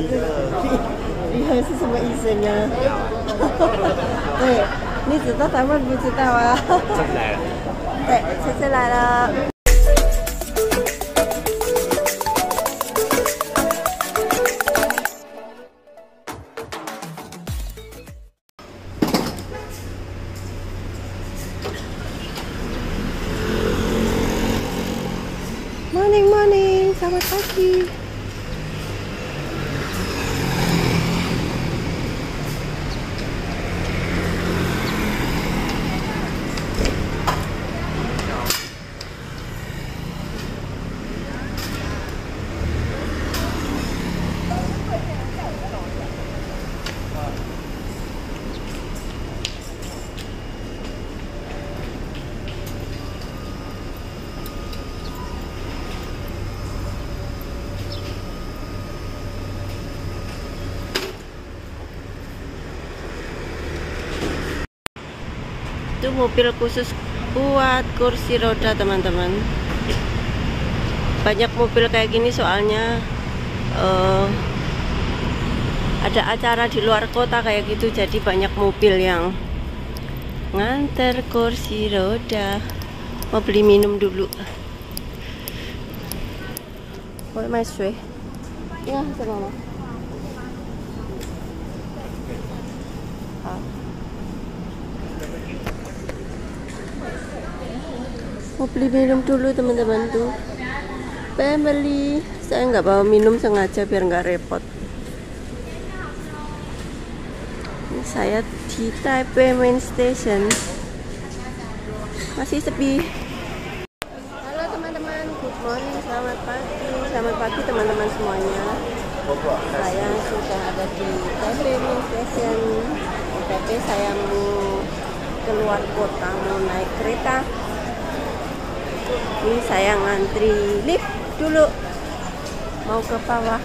离合是什么意思呢？对，你知道他们不知道啊？车子来了。对，车子来了。Morning, morning. Selamat pagi. Mobil khusus buat kursi roda teman-teman. Banyak mobil kayak gini soalnya uh, ada acara di luar kota kayak gitu jadi banyak mobil yang nganter kursi roda. Mau beli minum dulu. Boleh mas ya sama mau beli minum dulu teman-teman tuh. Family saya nggak bawa minum sengaja biar nggak repot. Ini saya di Taipei main station. Masih sepi. Halo teman-teman. Good morning. Selamat pagi. Selamat pagi teman-teman semuanya. Saya sudah ada di Taipei main station. Taipei saya mau keluar kota mau naik kereta ini saya ngantri. Lift dulu. Mau ke bawah.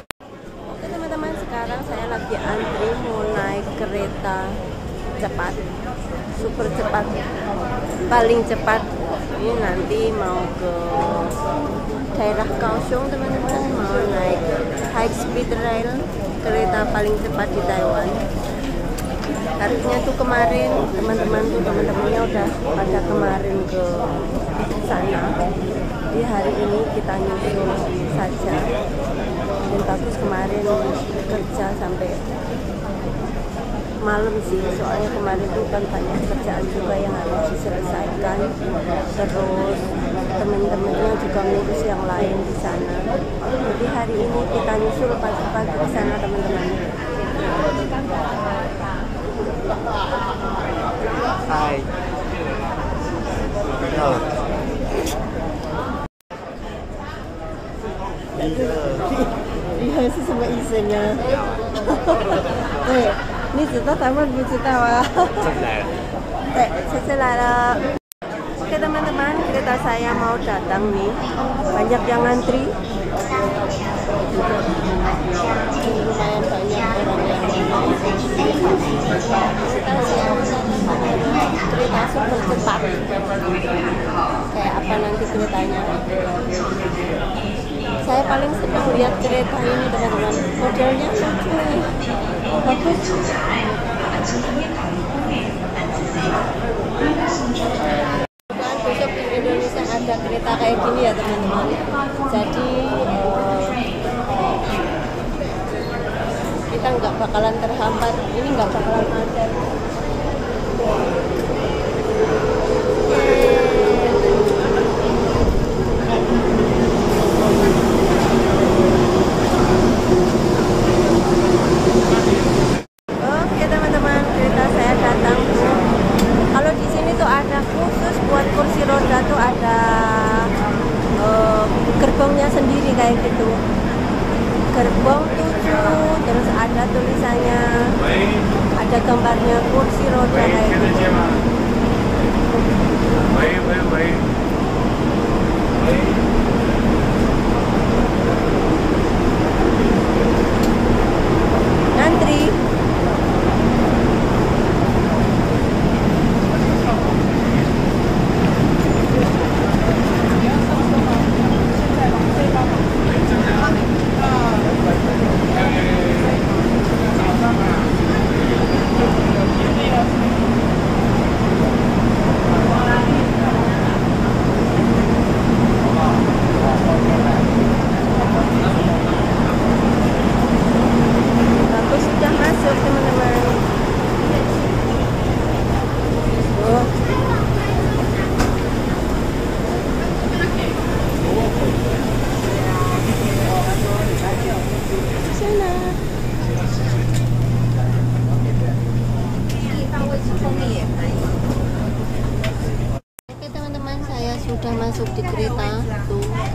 Oke teman-teman sekarang saya lagi antri mau naik kereta cepat. Super cepat. Paling cepat ini nanti mau ke daerah Kaohsiung teman-teman. Mau naik high speed rail kereta paling cepat di Taiwan. Harusnya tuh kemarin teman-teman tuh teman-temannya udah pada kemarin ke sana di hari ini kita nyusul saja. Dan bagus kemarin kerja sampai malam sih. Soalnya kemarin tuh kan banyak kerjaan juga yang harus diselesaikan. Terus teman-temannya juga ngurus yang lain di sana. Jadi hari ini kita nyusul pagi-pagi ke sana teman-teman. Hai. Oh. 离合是什么意思呢？对，你知道他们不知道啊？车子来了。对，车子来了。Oke teman-teman, kereta saya mau datang nih. Banyak yang ngantri. Lumayan banyak orang yang kereta super cepat. Kayak apa nanti ceritanya? Saya paling senang lihat kereta ini teman-teman modelnya. Lucu bagus. Kan besok di Indonesia ada kereta kayak gini ya teman-teman. Jadi uh, kita nggak bakalan terhambat. Ini nggak bakalan ada Oke teman-teman, kereta saya datang tuh. Kalau di sini tuh ada khusus buat kursi roda tuh ada uh, gerbongnya sendiri kayak gitu. Gerbong 7, terus ada tulisannya, ada gambarnya kursi roda kayak gitu.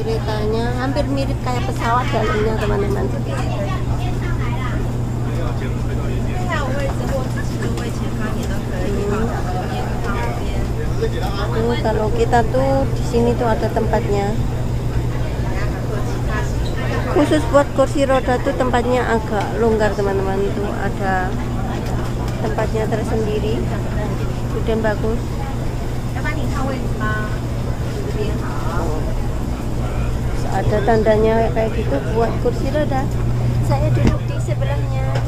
keretanya hampir mirip kayak pesawat dalamnya teman-teman Tuh, kalau kita tuh di sini tuh ada tempatnya. Khusus buat kursi roda tuh tempatnya agak longgar teman-teman itu ada tempatnya tersendiri. Udah bagus ada tandanya kayak gitu buat kursi roda. Saya duduk di sebelahnya.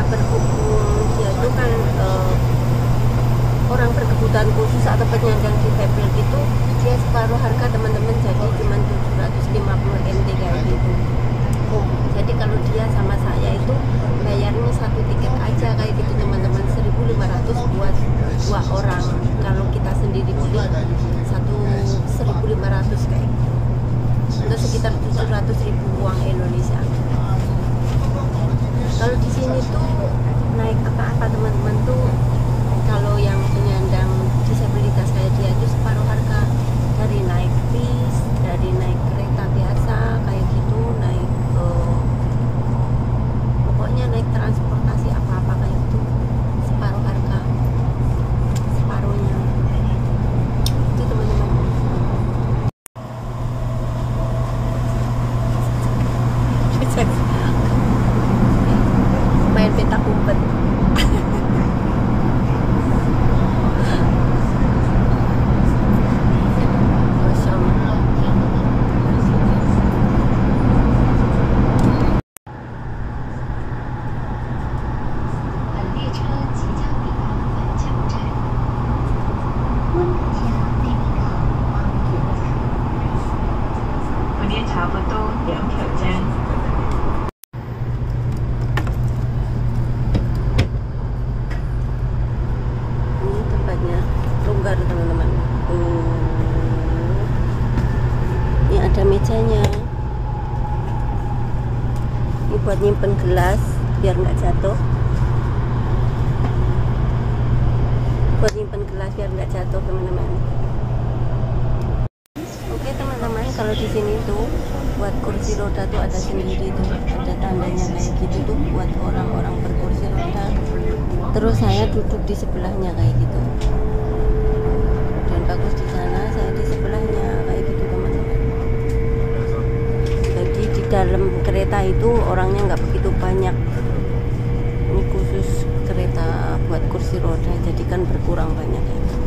ya berhubung dia itu kan uh, orang berkebutuhan khusus atau penyandang difabel itu dia separuh harga teman-teman jadi cuma tujuh 750 NT kayak gitu. Oh, jadi kalau dia sama saya itu bayarnya satu tiket aja kayak gitu teman-teman 1500 buat dua orang. Kalau kita sendiri beli satu 1500 kayak gitu. Itu sekitar 700 ribu uang Indonesia. 炒個刀有條精。buat ya. nyimpen gelas biar nggak jatuh. Buat nyimpen gelas biar nggak jatuh teman-teman kalau di sini tuh buat kursi roda tuh ada sendiri tuh ada tandanya kayak gitu tuh buat orang-orang berkursi roda. Terus saya duduk di sebelahnya kayak gitu. Dan bagus di sana saya di sebelahnya kayak gitu teman-teman. Jadi di dalam kereta itu orangnya nggak begitu banyak. Ini khusus kereta buat kursi roda jadi kan berkurang banyak. itu.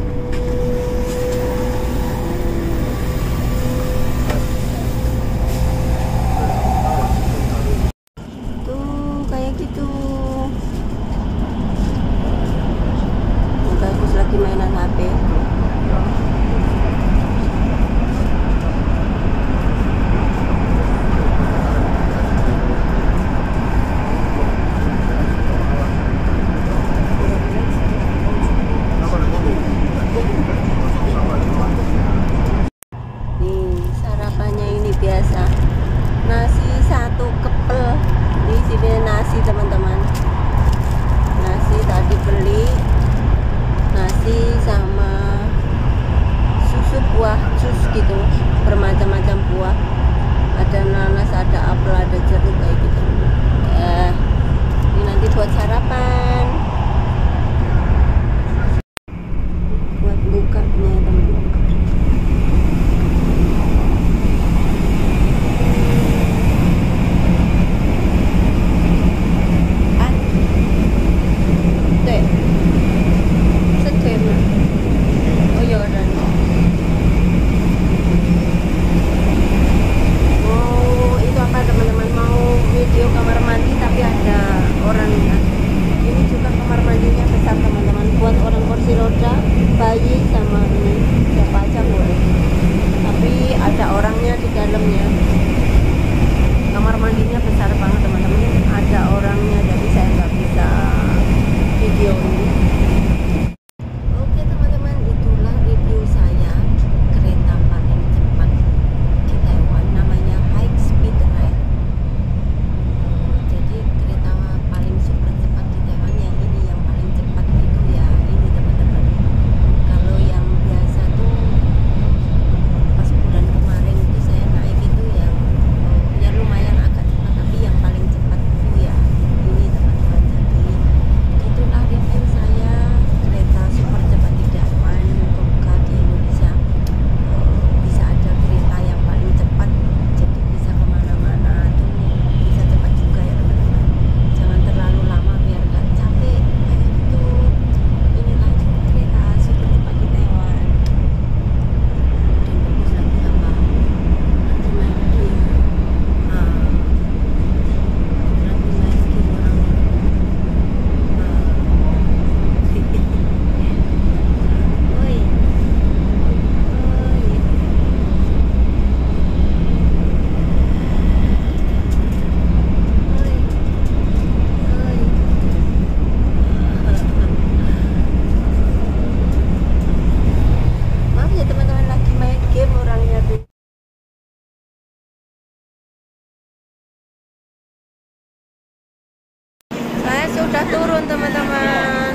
Saya sudah turun teman-teman.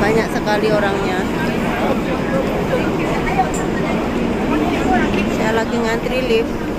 Banyak sekali orangnya. Saya lagi ngantri lift.